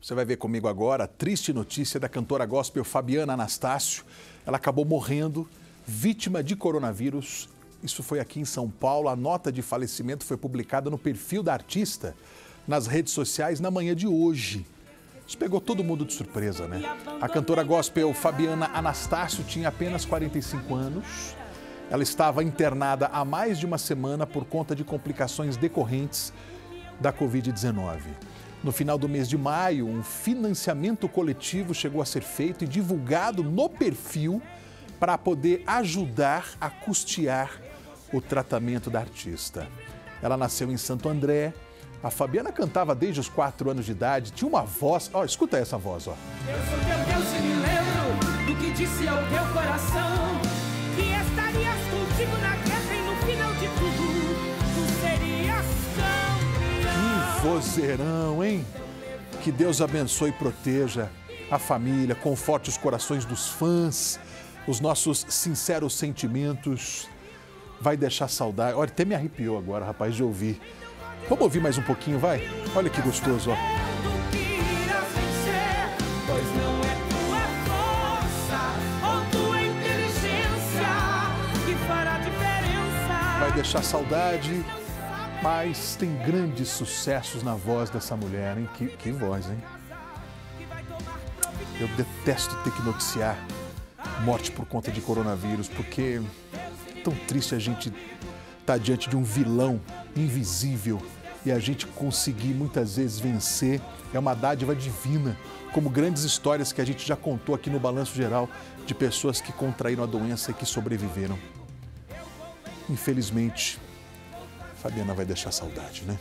Você vai ver comigo agora a triste notícia da cantora gospel Fabiana Anastácio. Ela acabou morrendo, vítima de coronavírus. Isso foi aqui em São Paulo. A nota de falecimento foi publicada no perfil da artista nas redes sociais na manhã de hoje. Isso pegou todo mundo de surpresa, né? A cantora gospel Fabiana Anastácio tinha apenas 45 anos. Ela estava internada há mais de uma semana por conta de complicações decorrentes da Covid-19. No final do mês de maio, um financiamento coletivo chegou a ser feito e divulgado no perfil para poder ajudar a custear o tratamento da artista. Ela nasceu em Santo André. A Fabiana cantava desde os quatro anos de idade, tinha uma voz. Ó, escuta essa voz, ó. Eu sou teu Deus e me lembro do que disse ao teu coração. Vozeirão, hein? Que Deus abençoe e proteja a família, conforte os corações dos fãs, os nossos sinceros sentimentos. Vai deixar saudade. Olha, até me arrepiou agora, rapaz, de ouvir. Vamos ouvir mais um pouquinho, vai? Olha que gostoso, ó. Vai deixar saudade, mas tem grandes sucessos na voz dessa mulher, hein? Que, que voz, hein? Eu detesto ter que noticiar morte por conta de coronavírus, porque é tão triste a gente estar diante de um vilão invisível e a gente conseguir muitas vezes vencer. É uma dádiva divina, como grandes histórias que a gente já contou aqui no Balanço Geral de pessoas que contraíram a doença e que sobreviveram. Infelizmente, Fabiana vai deixar saudade, né?